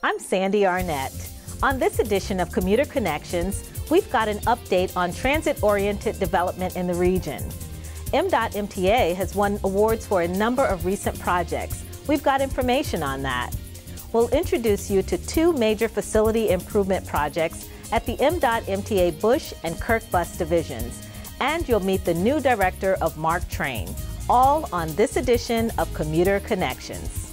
I'm Sandy Arnett. On this edition of Commuter Connections, we've got an update on transit-oriented development in the region. MDOT MTA has won awards for a number of recent projects. We've got information on that. We'll introduce you to two major facility improvement projects at the MDOT MTA Bush and Kirk bus divisions. And you'll meet the new director of MARC Train, all on this edition of Commuter Connections.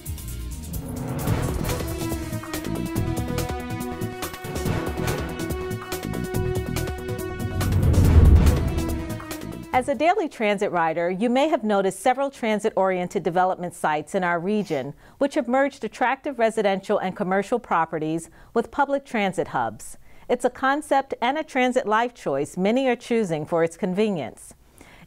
As a daily transit rider, you may have noticed several transit-oriented development sites in our region, which have merged attractive residential and commercial properties with public transit hubs. It's a concept and a transit life choice many are choosing for its convenience.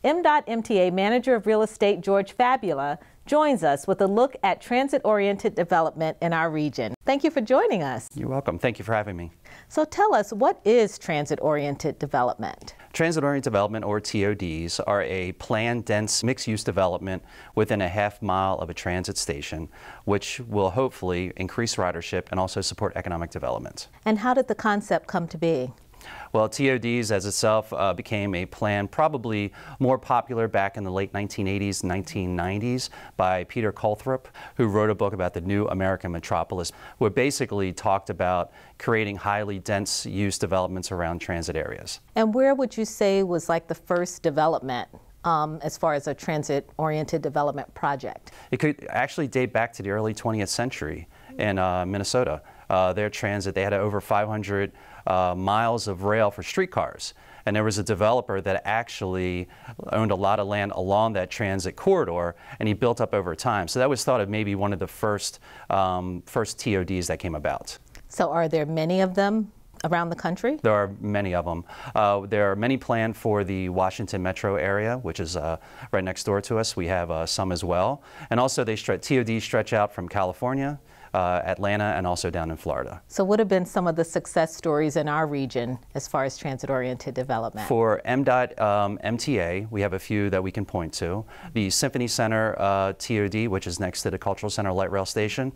M.M MDOT MTA Manager of Real Estate George Fabula joins us with a look at transit-oriented development in our region. Thank you for joining us. You're welcome. Thank you for having me. So tell us, what is transit-oriented development? Transit-oriented development, or TODs, are a planned, dense, mixed-use development within a half mile of a transit station, which will hopefully increase ridership and also support economic development. And how did the concept come to be? Well, TODs as itself uh, became a plan probably more popular back in the late 1980s, 1990s by Peter Calthorpe, who wrote a book about the new American metropolis, where basically talked about creating highly dense use developments around transit areas. And where would you say was like the first development um, as far as a transit-oriented development project? It could actually date back to the early 20th century in uh, Minnesota. Uh, their transit, they had over 500 uh, miles of rail for streetcars. And there was a developer that actually owned a lot of land along that transit corridor, and he built up over time. So that was thought of maybe one of the first, um, first TODs that came about. So are there many of them around the country? There are many of them. Uh, there are many planned for the Washington metro area, which is uh, right next door to us. We have uh, some as well. And also they stretch, TODs stretch out from California uh, Atlanta, and also down in Florida. So what have been some of the success stories in our region as far as transit-oriented development? For MDOT um, MTA, we have a few that we can point to. The Symphony Center uh, TOD, which is next to the Cultural Center Light Rail Station,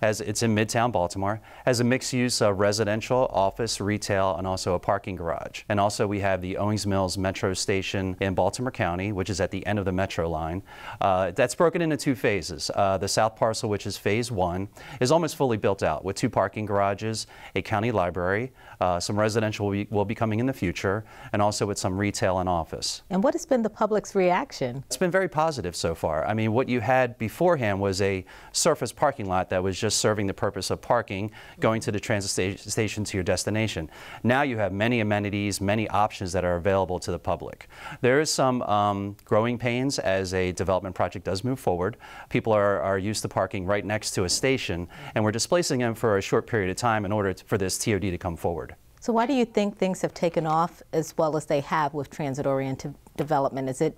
has, it's in Midtown Baltimore, has a mixed-use uh, residential, office, retail, and also a parking garage. And also we have the Owings Mills Metro Station in Baltimore County, which is at the end of the Metro line. Uh, that's broken into two phases. Uh, the south parcel, which is phase one, is almost fully built out with two parking garages, a county library, uh, some residential will be, will be, coming in the future, and also with some retail and office. And what has been the public's reaction? It's been very positive so far. I mean, what you had beforehand was a surface parking lot that was just serving the purpose of parking, going to the transit sta station to your destination. Now you have many amenities, many options that are available to the public. There is some um, growing pains as a development project does move forward. People are, are used to parking right next to a station, and we're displacing them for a short period of time in order to, for this TOD to come forward. So why do you think things have taken off as well as they have with transit-oriented development? Is it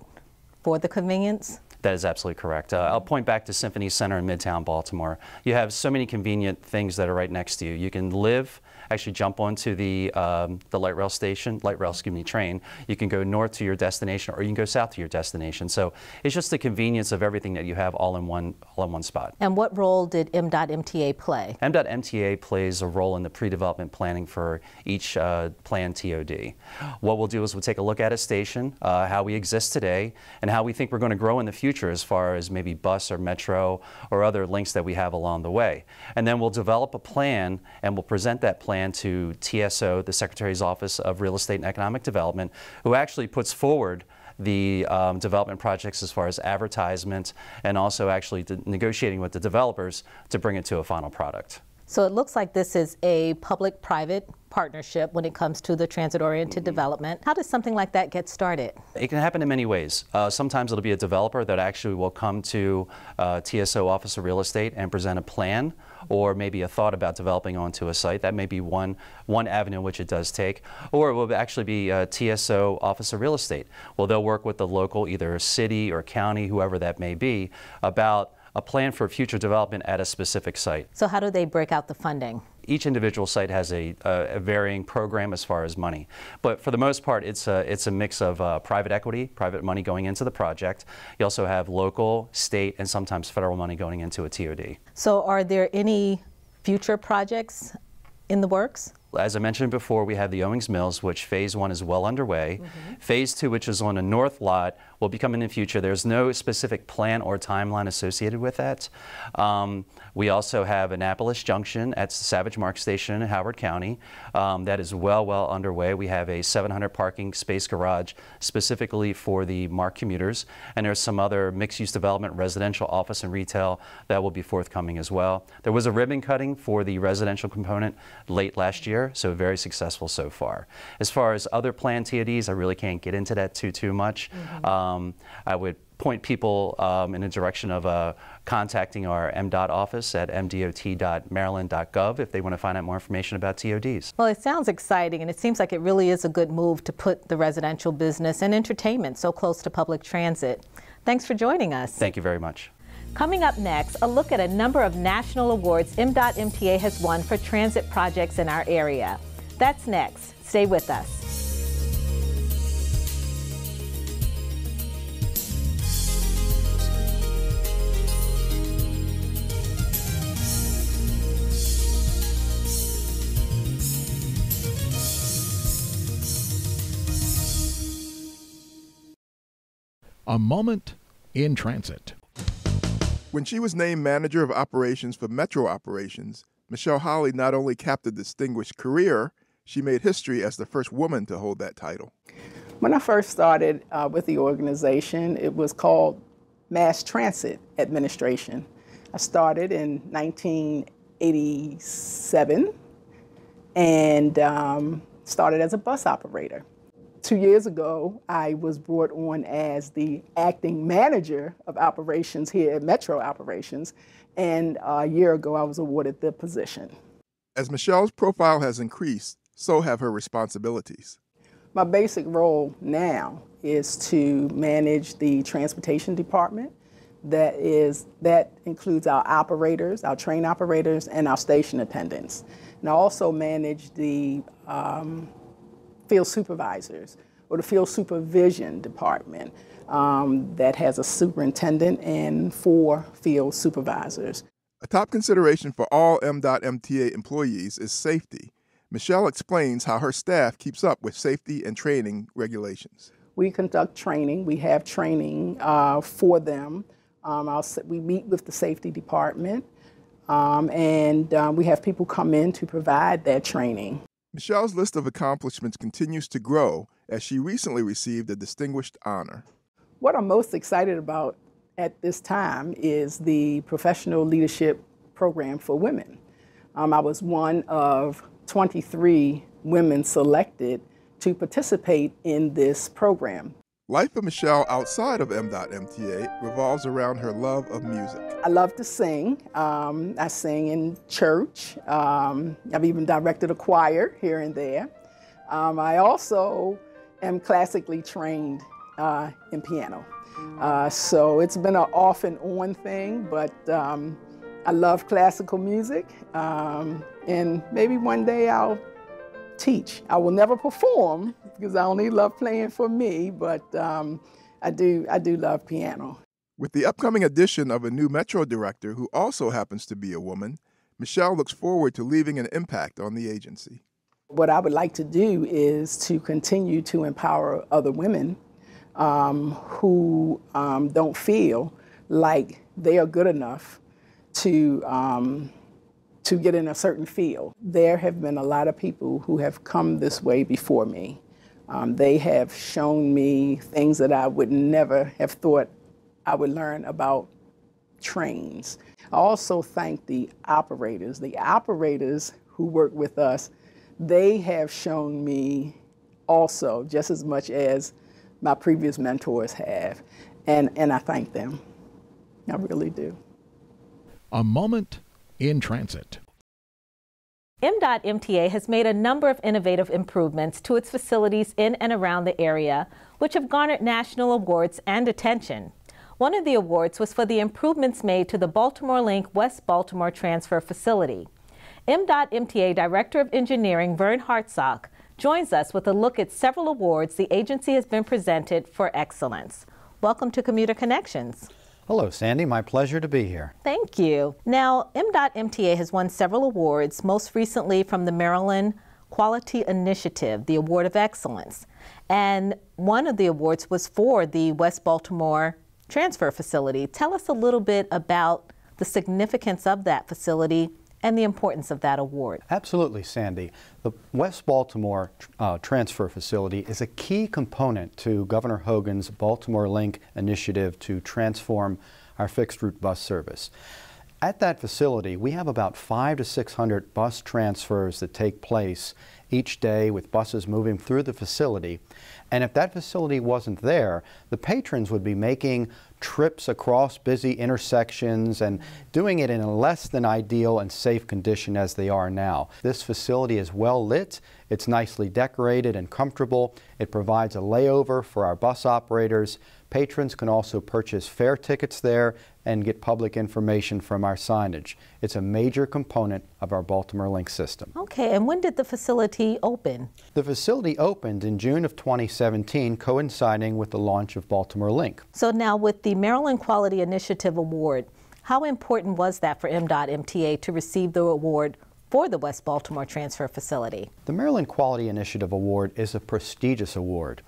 for the convenience? That is absolutely correct. Uh, I'll point back to Symphony Center in Midtown Baltimore. You have so many convenient things that are right next to you. You can live actually jump onto the, um, the light rail station, light rail, excuse me, train. You can go north to your destination or you can go south to your destination. So it's just the convenience of everything that you have all in one, all in one spot. And what role did MDOT MTA play? MDOT MTA plays a role in the pre-development planning for each uh, planned TOD. What we'll do is we'll take a look at a station, uh, how we exist today, and how we think we're going to grow in the future as far as maybe bus or metro or other links that we have along the way. And then we'll develop a plan and we'll present that plan plan to TSO, the Secretary's Office of Real Estate and Economic Development, who actually puts forward the um, development projects as far as advertisement and also actually negotiating with the developers to bring it to a final product. So it looks like this is a public-private partnership when it comes to the transit-oriented mm -hmm. development. How does something like that get started? It can happen in many ways. Uh, sometimes it'll be a developer that actually will come to uh, TSO Office of Real Estate and present a plan or maybe a thought about developing onto a site. That may be one, one avenue which it does take. Or it will actually be uh, a TSO Office of Real Estate. Well, they'll work with the local, either city or county, whoever that may be, about a plan for future development at a specific site. So how do they break out the funding? Each individual site has a, a, varying program as far as money. But for the most part, it's a, it's a mix of uh, private equity, private money going into the project. You also have local, state, and sometimes federal money going into a TOD. So are there any future projects in the works? As I mentioned before, we have the Owings Mills, which phase one is well underway. Mm-hmm. Phase two, which is on a north lot, will be coming in the future. There's no specific plan or timeline associated with that. Um, we also have Annapolis Junction at Savage MARC Station in Howard County. Um, that is well, well underway. We have a 700 parking space garage specifically for the MARC commuters, and there's some other mixed-use development, residential, office, and retail that will be forthcoming as well. There was a ribbon cutting for the residential component late last year, so very successful so far. As far as other planned TODs, I really can't get into that too too much. Mm -hmm. um, I would point people um, in the direction of uh, contacting our MDOT office at mdot.maryland.gov if they want to find out more information about TODs. Well, it sounds exciting, and it seems like it really is a good move to put the residential business and entertainment so close to public transit. Thanks for joining us. Thank you very much. Coming up next, a look at a number of national awards MDOT MTA has won for transit projects in our area. That's next. Stay with us. A moment in transit. When she was named manager of operations for Metro Operations, Michelle Holly not only capped a distinguished career, she made history as the first woman to hold that title. When I first started uh, with the organization, it was called Mass Transit Administration. I started in 1987 and um, started as a bus operator two years ago, I was brought on as the acting manager of operations here at Metro Operations, and a year ago, I was awarded the position. As Michelle's profile has increased, so have her responsibilities. My basic role now is to manage the transportation department. That is that includes our operators, our train operators, and our station attendants. And I also manage the um, field supervisors or the field supervision department um, that has a superintendent and four field supervisors. A top consideration for all M.MTA employees is safety. Michelle explains how her staff keeps up with safety and training regulations. We conduct training. We have training uh, for them. Um, we meet with the safety department, um, and uh, we have people come in to provide that training. Michelle's list of accomplishments continues to grow as she recently received a distinguished honor. What I'm most excited about at this time is the Professional Leadership Program for Women. Um, I was one of 23 women selected to participate in this program. Life of Michelle outside of MDOT MTA revolves around her love of music. I love to sing. Um, I sing in church. Um, I've even directed a choir here and there. Um, I also am classically trained uh, in piano. Uh, so it's been an off and on thing, but um, I love classical music. Um, and maybe one day I'll teach. I will never perform because I only love playing for me, but um, I do I do love piano. With the upcoming addition of a new Metro director who also happens to be a woman, Michelle looks forward to leaving an impact on the agency. What I would like to do is to continue to empower other women um, who um, don't feel like they are good enough to um, to get in a certain field. There have been a lot of people who have come this way before me. Um, they have shown me things that I would never have thought I would learn about trains. I also thank the operators. The operators who work with us, they have shown me also just as much as my previous mentors have. And, and I thank them. I really do. A moment in transit. MDOT MTA has made a number of innovative improvements to its facilities in and around the area, which have garnered national awards and attention. One of the awards was for the improvements made to the Baltimore Link West Baltimore Transfer Facility. MDOT MTA Director of Engineering Vern Hartsock joins us with a look at several awards the agency has been presented for excellence. Welcome to Commuter Connections. Hello, Sandy. My pleasure to be here. Thank you. Now, M.MTA has won several awards, most recently from the Maryland Quality Initiative, the Award of Excellence. And one of the awards was for the West Baltimore Transfer Facility. Tell us a little bit about the significance of that facility and the importance of that award. Absolutely, Sandy. The West Baltimore uh, Transfer Facility is a key component to Governor Hogan's Baltimore Link initiative to transform our fixed route bus service. At that facility, we have about five to 600 bus transfers that take place each day with buses moving through the facility. And if that facility wasn't there, the patrons would be making trips across busy intersections and doing it in a less than ideal and safe condition as they are now. This facility is well lit, it's nicely decorated and comfortable, it provides a layover for our bus operators, Patrons can also purchase fare tickets there and get public information from our signage. It's a major component of our Baltimore Link system. Okay, and when did the facility open? The facility opened in June of 2017, coinciding with the launch of Baltimore Link. So now with the Maryland Quality Initiative Award, how important was that for MDOT MTA to receive the award for the West Baltimore Transfer Facility? The Maryland Quality Initiative Award is a prestigious award.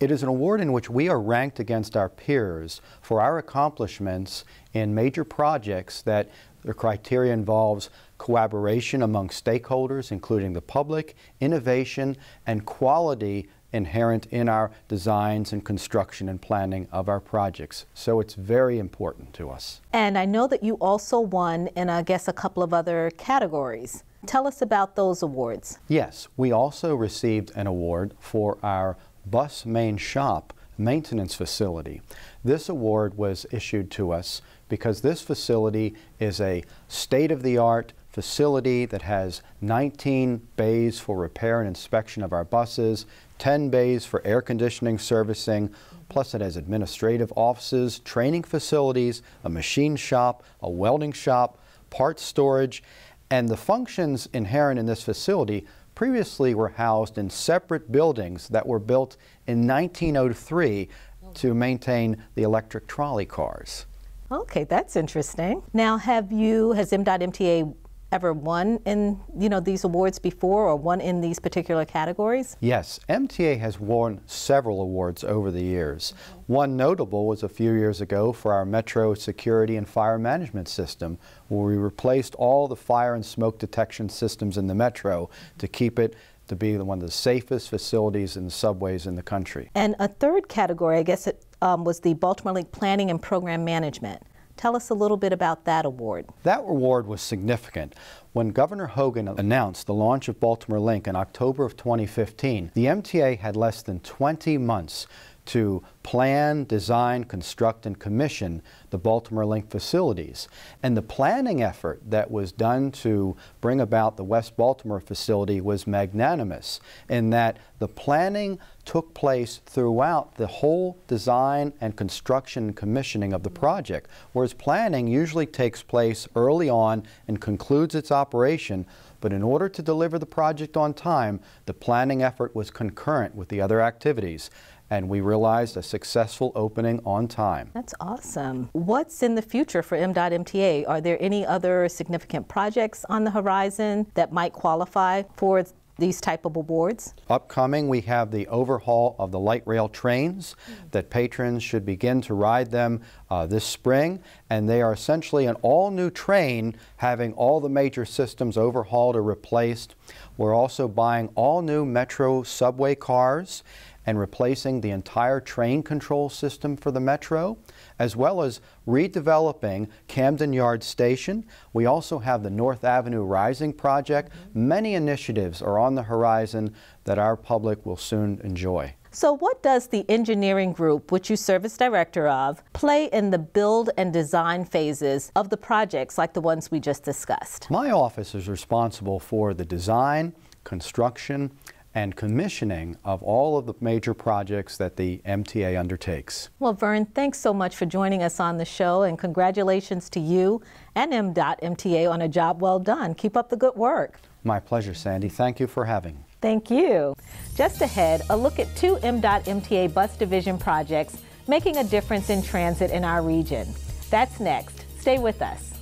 It is an award in which we are ranked against our peers for our accomplishments in major projects that the criteria involves collaboration among stakeholders, including the public, innovation, and quality inherent in our designs and construction and planning of our projects. So it's very important to us. And I know that you also won in, I guess, a couple of other categories. Tell us about those awards. Yes, we also received an award for our bus main shop maintenance facility. This award was issued to us because this facility is a state-of-the-art facility that has 19 bays for repair and inspection of our buses, 10 bays for air conditioning servicing, plus it has administrative offices, training facilities, a machine shop, a welding shop, parts storage, and the functions inherent in this facility previously were housed in separate buildings that were built in 1903 to maintain the electric trolley cars. Okay, that's interesting. Now, have you, has MDOT MTA ever won in you know these awards before or won in these particular categories? Yes, MTA has won several awards over the years. One notable was a few years ago for our Metro Security and Fire Management System, where we replaced all the fire and smoke detection systems in the Metro to keep it to be one of the safest facilities in the subways in the country. And a third category, I guess it um, was the Baltimore Link Planning and Program Management. Tell us a little bit about that award. That award was significant. When Governor Hogan announced the launch of Baltimore Link in October of 2015, the MTA had less than 20 months to plan, design, construct, and commission the Baltimore Link facilities. And the planning effort that was done to bring about the West Baltimore facility was magnanimous in that the planning took place throughout the whole design and construction and commissioning of the project, whereas planning usually takes place early on and concludes its operation but in order to deliver the project on time, the planning effort was concurrent with the other activities and we realized a successful opening on time. That's awesome. What's in the future for MDOT MTA? Are there any other significant projects on the horizon that might qualify for these type of awards? Upcoming, we have the overhaul of the light rail trains that patrons should begin to ride them uh, this spring. And they are essentially an all-new train having all the major systems overhauled or replaced. We're also buying all new Metro subway cars and replacing the entire train control system for the Metro, as well as redeveloping Camden Yard Station. We also have the North Avenue Rising project. Many initiatives are on the horizon that our public will soon enjoy. So what does the engineering group, which you serve as director of, play in the build and design phases of the projects like the ones we just discussed? My office is responsible for the design, construction, and commissioning of all of the major projects that the MTA undertakes. Well, Vern, thanks so much for joining us on the show, and congratulations to you and MDOT MTA on a job well done. Keep up the good work. My pleasure, Sandy. Thank you for having Thank you. Just ahead, a look at two MDOT MTA bus division projects making a difference in transit in our region. That's next. Stay with us.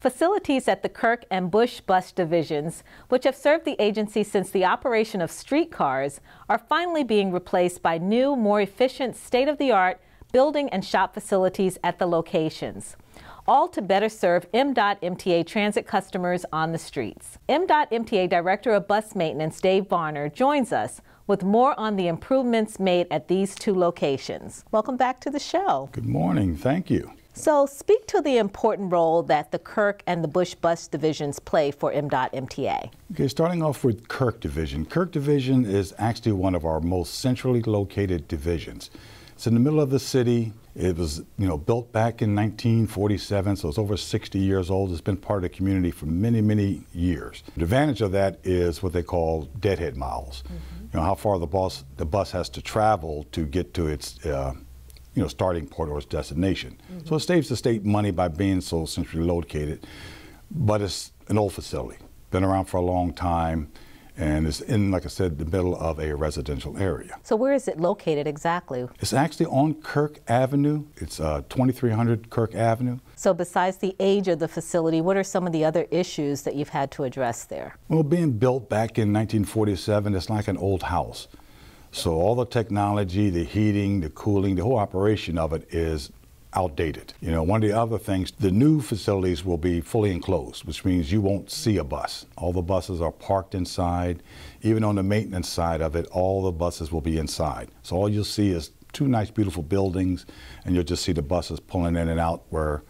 Facilities at the Kirk and Bush bus divisions, which have served the agency since the operation of streetcars, are finally being replaced by new, more efficient, state of the art building and shop facilities at the locations. All to better serve MDOT MTA transit customers on the streets. MDOT MTA Director of Bus Maintenance Dave Varner joins us with more on the improvements made at these two locations. Welcome back to the show. Good morning. Thank you. So, speak to the important role that the Kirk and the Bush bus divisions play for MDOT MTA. Okay, starting off with Kirk Division. Kirk Division is actually one of our most centrally located divisions. It's in the middle of the city. It was, you know, built back in 1947, so it's over 60 years old. It's been part of the community for many, many years. The advantage of that is what they call deadhead miles. Mm-hmm. You know, how far the bus the bus has to travel to get to its uh, you know, starting port or its destination. Mm-hmm. So it saves the state money by being so centrally located. But it's an old facility, been around for a long time, and it's in, like I said, the middle of a residential area. So where is it located exactly? It's actually on Kirk Avenue. It's uh, 2300 Kirk Avenue. So besides the age of the facility, what are some of the other issues that you've had to address there? Well, being built back in 1947, it's like an old house. So all the technology, the heating, the cooling, the whole operation of it is outdated. You know, one of the other things, the new facilities will be fully enclosed, which means you won't see a bus. All the buses are parked inside. Even on the maintenance side of it, all the buses will be inside. So all you'll see is two nice, beautiful buildings, and you'll just see the buses pulling in and out where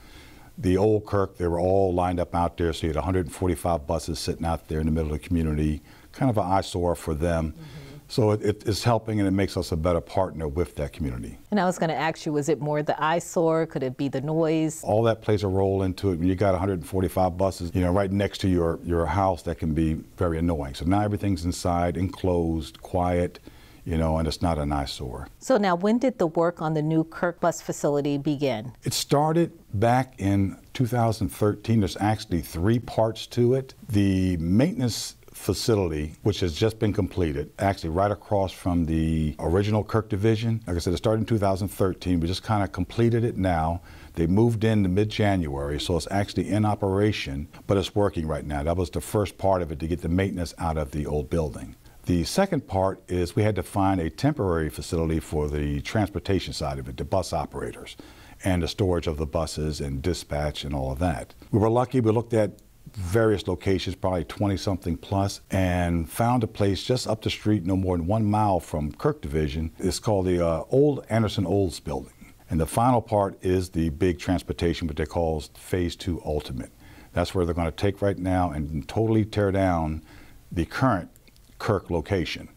the old Kirk, they were all lined up out there. So you had 145 buses sitting out there in the middle of the community, kind of an eyesore for them. Mm-hmm. So it, it is helping and it makes us a better partner with that community. And I was going to ask you, was it more the eyesore? Could it be the noise? All that plays a role into it. When you got 145 buses, you know, right next to your, your house, that can be very annoying. So now everything's inside, enclosed, quiet, you know, and it's not an eyesore. So now, when did the work on the new Kirk bus facility begin? It started back in 2013. There's actually three parts to it. The maintenance facility, which has just been completed, actually right across from the original Kirk division. Like I said, it started in 2013. We just kind of completed it now. They moved in to mid-January, so it's actually in operation, but it's working right now. That was the first part of it to get the maintenance out of the old building. The second part is we had to find a temporary facility for the transportation side of it, the bus operators, and the storage of the buses and dispatch and all of that. We were lucky. We looked at various locations, probably 20 something plus, and found a place just up the street, no more than one mile from Kirk Division. It's called the uh, Old Anderson Olds Building. And the final part is the big transportation, what they call Phase 2 Ultimate. That's where they're going to take right now and totally tear down the current Kirk location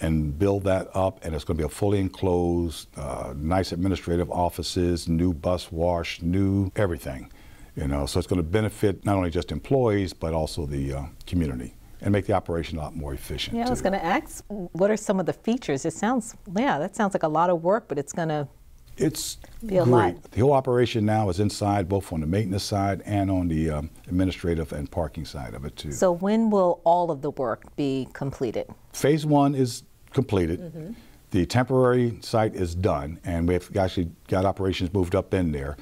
and build that up, and it's going to be a fully enclosed, uh, nice administrative offices, new bus wash, new everything. You know, so it's going to benefit not only just employees but also the uh, community and make the operation a lot more efficient. Yeah. I was going to ask, what are some of the features? It sounds, yeah, that sounds like a lot of work, but it's going to it's be a great. lot. The whole operation now is inside, both on the maintenance side and on the um, administrative and parking side of it too. So when will all of the work be completed? Phase one is completed. Mm-hmm. The temporary site is done, and we've actually got operations moved up in there.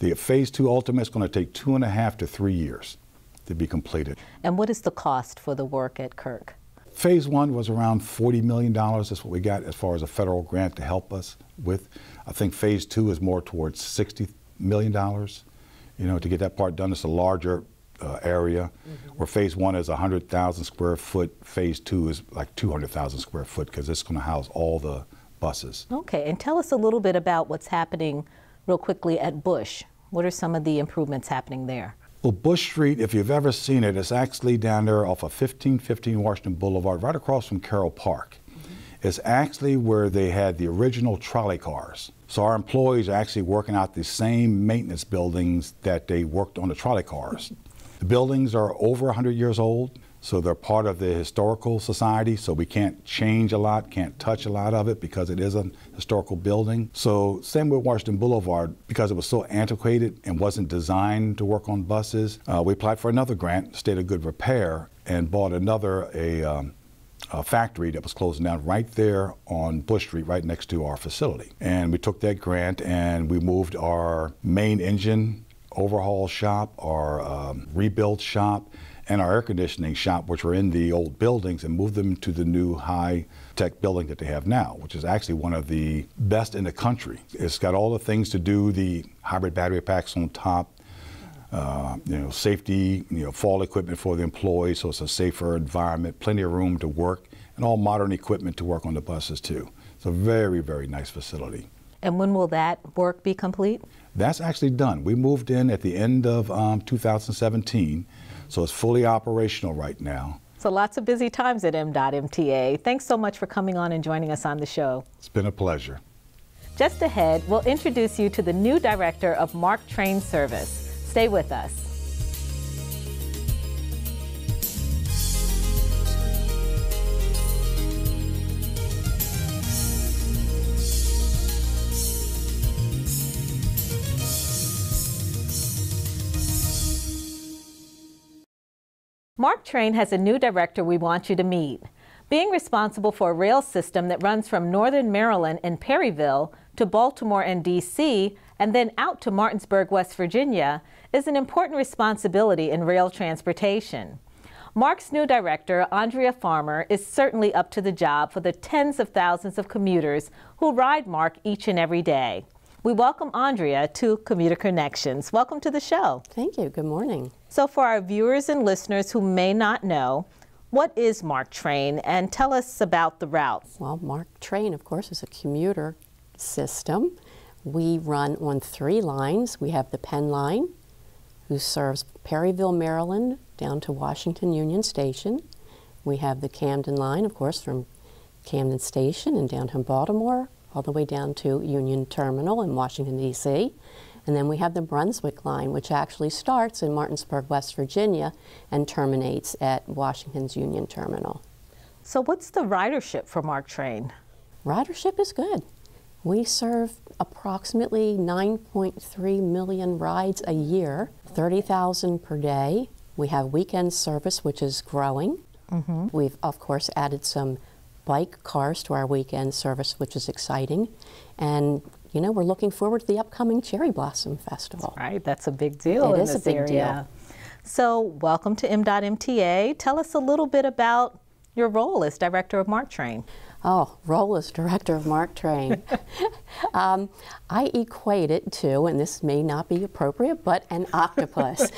The phase two ultimate is going to take two and a half to three years to be completed. And what is the cost for the work at Kirk? Phase one was around $40 million. That's what we got as far as a federal grant to help us with. I think phase two is more towards $60 million, you know, to get that part done. It's a larger uh, area mm-hmm. where phase one is 100,000 square foot. Phase two is like 200,000 square foot because it's going to house all the buses. Okay, and tell us a little bit about what's happening real quickly at Bush. What are some of the improvements happening there? Well, Bush Street, if you've ever seen it, it's actually down there off of 1515 Washington Boulevard, right across from Carroll Park. Mm-hmm. It's actually where they had the original trolley cars. So our employees are actually working out the same maintenance buildings that they worked on the trolley cars. the buildings are over 100 years old. So they're part of the historical society, so we can't change a lot, can't touch a lot of it because it is a historical building. So same with Washington Boulevard, because it was so antiquated and wasn't designed to work on buses, uh, we applied for another grant, state of good repair, and bought another a, um, a factory that was closing down right there on Bush Street, right next to our facility. And we took that grant and we moved our main engine overhaul shop, our um, rebuild shop, and our air conditioning shop, which were in the old buildings, and moved them to the new high tech building that they have now, which is actually one of the best in the country. It's got all the things to do, the hybrid battery packs on top, uh, you know, safety, you know, fall equipment for the employees, so it's a safer environment, plenty of room to work, and all modern equipment to work on the buses too. It's a very, very nice facility. And when will that work be complete? That's actually done. We moved in at the end of um, 2017. So it's fully operational right now. So lots of busy times at M.MTA. Thanks so much for coming on and joining us on the show. It's been a pleasure. Just ahead, we'll introduce you to the new director of MARC Train Service. Stay with us. MARC Train has a new director we want you to meet. Being responsible for a rail system that runs from northern Maryland and Perryville to Baltimore and D.C., and then out to Martinsburg, West Virginia, is an important responsibility in rail transportation. MARC's new director, Andrea Farmer, is certainly up to the job for the tens of thousands of commuters who ride MARC each and every day. We welcome Andrea to Commuter Connections. Welcome to the show. Thank you. Good morning. So, for our viewers and listeners who may not know, what is MARC Train and tell us about the routes? Well, MARC Train, of course, is a commuter system. We run on three lines. We have the Penn Line, who serves Perryville, Maryland, down to Washington Union Station. We have the Camden Line, of course, from Camden Station in downtown Baltimore all the way down to Union Terminal in Washington, D.C. And then we have the Brunswick line, which actually starts in Martinsburg, West Virginia, and terminates at Washington's Union Terminal. So, what's the ridership for MARC Train? Ridership is good. We serve approximately 9.3 million rides a year, 30,000 per day. We have weekend service, which is growing. Mm-hmm. We've, of course, added some bike cars to our weekend service, which is exciting. And you know, we're looking forward to the upcoming Cherry Blossom Festival. That's right, that's a big deal. It is a big area. deal. So, welcome to M.MTA. Tell us a little bit about your role as director of MARC Train. Oh, role as director of MARC Train. um, I equate it to, and this may not be appropriate, but an octopus.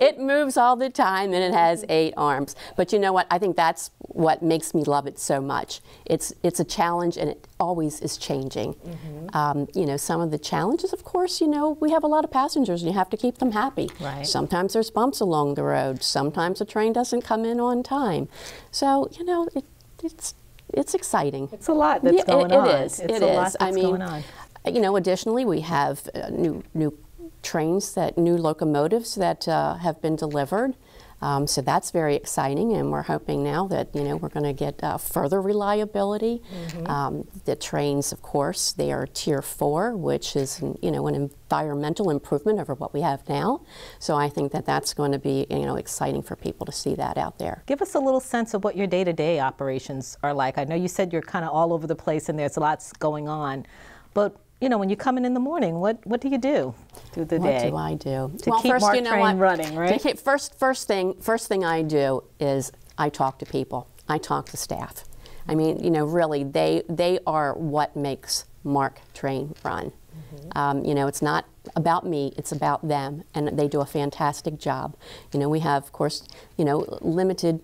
it moves all the time and it has eight arms. But you know what? I think that's what makes me love it so much. It's it's a challenge and it always is changing. Mm-hmm. Um, you know, some of the challenges, of course, you know, we have a lot of passengers and you have to keep them happy. Right. Sometimes there's bumps along the road. Sometimes a train doesn't come in on time. So you know, it, it's it's exciting. It's a lot that's yeah, going it, on. It is. It's it a is. lot that's I mean, going on. you know, additionally, we have uh, new new trains that new locomotives that uh, have been delivered. Um, so that's very exciting, and we're hoping now that you know we're going to get uh, further reliability. Mm-hmm. Um, the trains, of course, they are Tier Four, which is you know an environmental improvement over what we have now. So I think that that's going to be you know exciting for people to see that out there. Give us a little sense of what your day-to-day operations are like. I know you said you're kind of all over the place, and there's lots going on, but you know, when you come in in the morning, what, what do you do through the what day? What do I do? To well, keep first, MARC you know Train what? running, right? Keep, first, first thing, first thing I do is I talk to people. I talk to staff. I mean, you know, really, they they are what makes MARC Train run. Mm-hmm. Um, you know, it's not about me; it's about them, and they do a fantastic job. You know, we have, of course, you know, limited,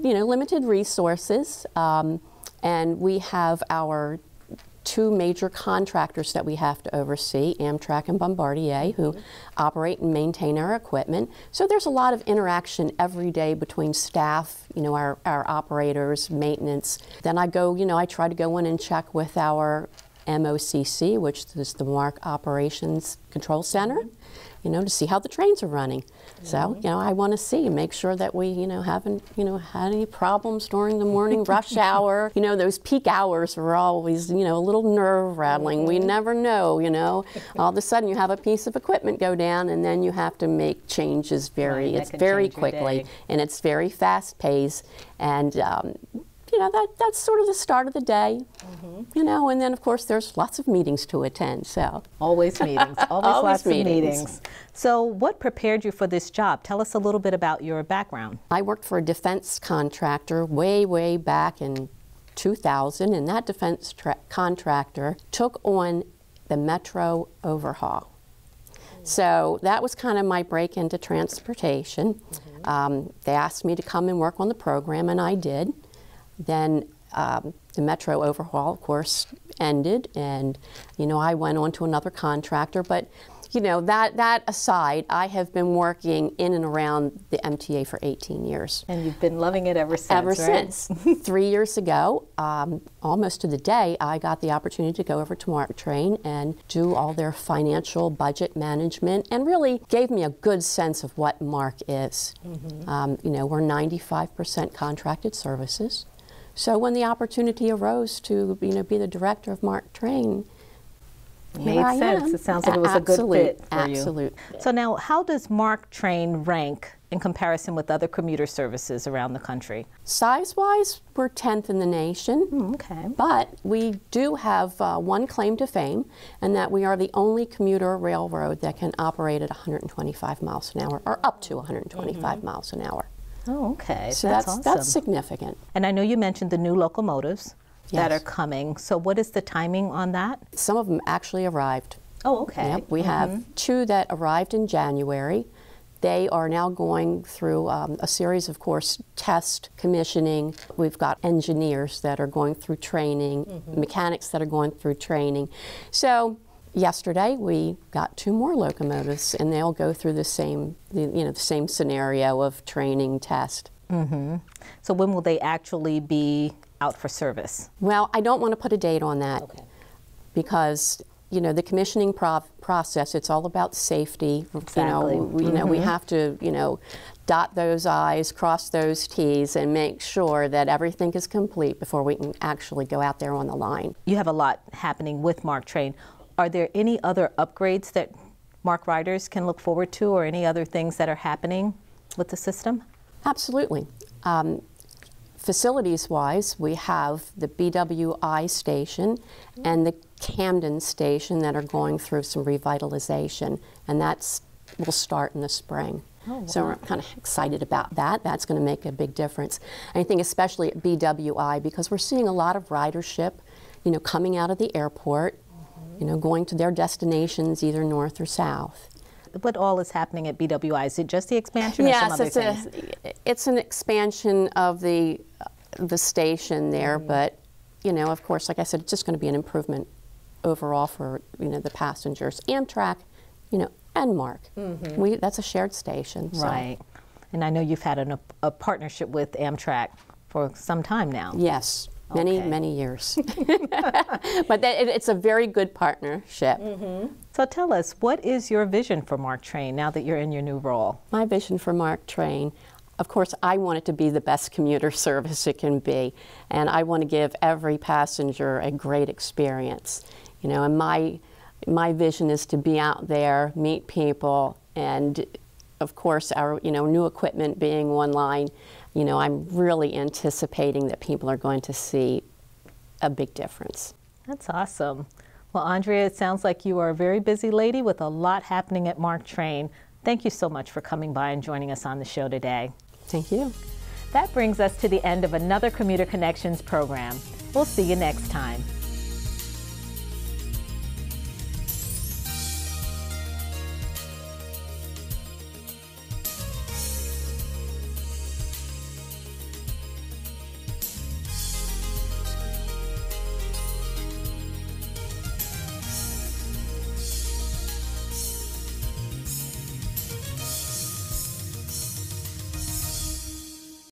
you know, limited resources, um, and we have our two major contractors that we have to oversee, Amtrak and Bombardier, who mm-hmm. operate and maintain our equipment. So there's a lot of interaction every day between staff, you know, our, our operators, maintenance. Then I go, you know, I try to go in and check with our MOCC, which is the MARC Operations Control Center. you know, to see how the trains are running. So, you know, I want to see and make sure that we, you know, haven't, you know, had any problems during the morning rush hour. You know, those peak hours are always, you know, a little nerve rattling. We never know, you know. All of a sudden you have a piece of equipment go down and then you have to make changes very, Right, it's very quickly and it's very fast paced and um, you know that that's sort of the start of the day Mm-hmm. you know and then of course there's lots of meetings to attend so Always meetings, always, Always lots meetings. of meetings. So, what prepared you for this job? Tell us a little bit about your background. i worked for a defense contractor way way back in 2000 and that defense tra- contractor took on the metro overhaul So that was kind of my break into transportation. Um, they asked me to come and work on the program, and I did. Then um, the Metro overhaul, of course, ended, and you know I went on to another contractor. But you know that that aside, I have been working in and around the MTA for 18 years And you've been loving it ever since. ever right? since. Three years ago, um, almost to the day, I got the opportunity to go over to MARC Train and do all their financial budget management, and really gave me a good sense of what MARC is. Um, you know, we're 95% contracted services. So when the opportunity arose to you know be the director of MARC Train, Made I sense. am. It sounds like it was a good fit for you. absolute. So now, how does MARC Train rank in comparison with other commuter services around the country? Size-wise, we're 10th in the nation. Okay. But we do have uh, one claim to fame, and that we are the only commuter railroad that can operate at 125 miles an hour, or up to 125 miles an hour. Oh, okay. So that's, that's awesome. that's significant. and I know you mentioned the new locomotives that are coming. So, what is the timing on that? Some of them actually arrived. Oh, okay. Yep, we have two that arrived in January. They are now going through um, a series of course test commissioning. We've got engineers that are going through training, mechanics that are going through training. So yesterday we got two more locomotives, and they'll go through the same you know the same scenario of training test. Mm-hmm. So, when will they actually be out for service? Well, I don't want to put a date on that. Okay. because you know the commissioning process it's all about safety Exactly. you know we, you know we have to you know dot those i's cross those t's and make sure that everything is complete before we can actually go out there on the line You have a lot happening with MARC Train. Are there any other upgrades that MARC riders can look forward to, or any other things that are happening with the system? absolutely. Um, facilities wise we have the bwi station and the camden station that are going through some revitalization and that will start in the spring. So we're kind of excited about that. That's going to make a big difference. I think especially at bwi because we're seeing a lot of ridership you know coming out of the airport you know going to their destinations either north or south What all is happening at BWI? Is it just the expansion or some Yes, other it's, things? a, it's an expansion of the, the station there, Mm-hmm. but, you know, of course, like I said, it's just going to be an improvement overall for, you know, the passengers. Amtrak, you know, and MARC. We, that's a shared station. so-. Right. And I know you've had an, a partnership with Amtrak for some time now. Yes, many, Okay. many years. but that, it, it's a very good partnership. Mm-hmm. So tell us, what is your vision for MARC Train now that you're in your new role? My vision for MARC Train, of course, I want it to be the best commuter service it can be, and I want to give every passenger a great experience. You know, and my my vision is to be out there, meet people, and of course, our you know new equipment being one line. You know, I'm really anticipating that people are going to see a big difference. That's awesome. Well, Andrea, it sounds like you are a very busy lady with a lot happening at MARC Train. Thank you so much for coming by and joining us on the show today. Thank you. That brings us to the end of another Commuter Connections program. We'll see you next time.